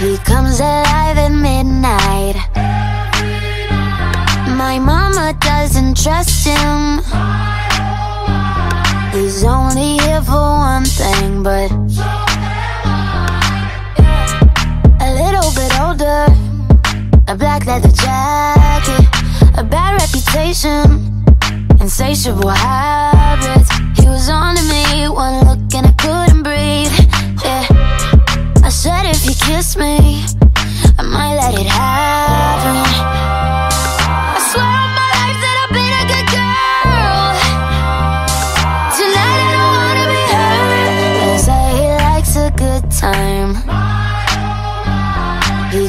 He comes alive at midnight. My mama doesn't trust him. He's only here for one thing, but a little bit older. A black leather jacket, a bad reputation, insatiable habits. He was on to me, one look and I couldn't He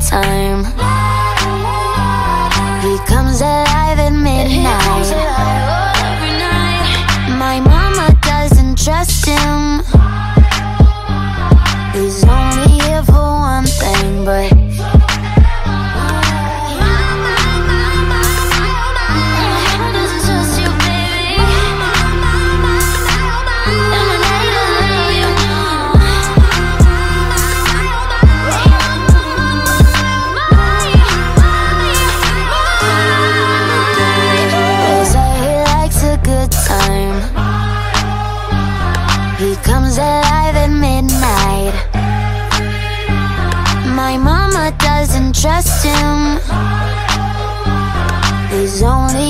Time. She comes alive at midnight. My mama doesn't trust him. He's only